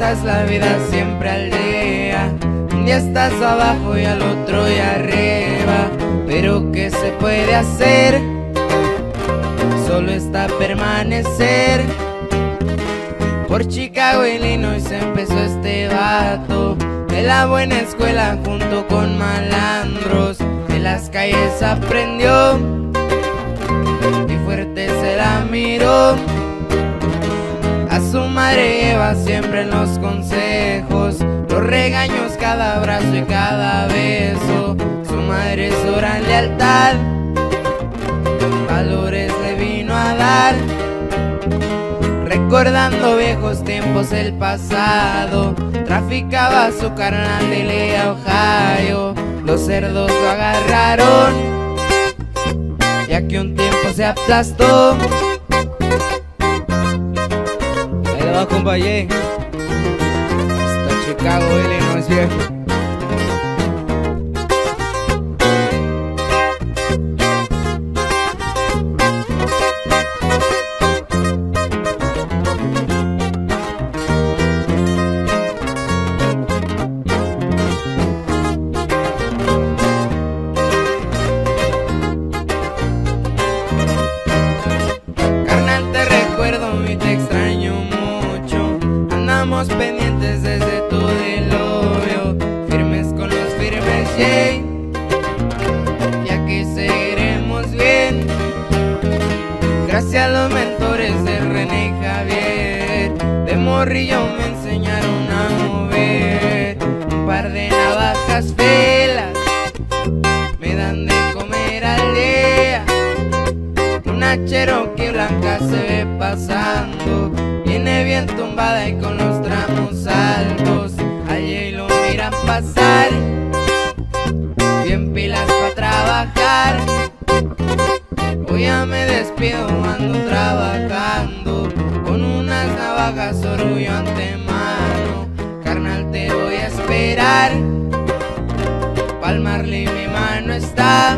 es la vida siempre aldea. Un día estás abajo y al otro y arriba. Pero ¿qué se puede hacer? Solo está permanecer. Por Chicago, Illinois empezó este vato. De la buena escuela junto con malandros. De las calles aprendió. Madre lleva siempre en los consejos. Los regaños, cada abrazo y cada beso. Su madre es gran lealtad. Valores le vino a dar. Recordando viejos tiempos el pasado Traficaba su carnal de Lea, Ohio Los cerdos lo agarraron Ya que un tiempo se aplastó Ahí le va compañero Está Chicago, Illinois viejo Andamos pendientes desde tu diluvio, firmes con los firmes, yay. Y aquí seguiremos bien. Gracias a los mentores de René Javier, de morrillo me enseñaron a mover. Un par de navajas velas me dan de comer al día. Una Cherokee blanca se estudiar, bien pilas para trabajar. Hoy ya me despido, ando trabajando con unas navajas orgullo antemano. Carnal, te voy a esperar, palmarle mi mano está.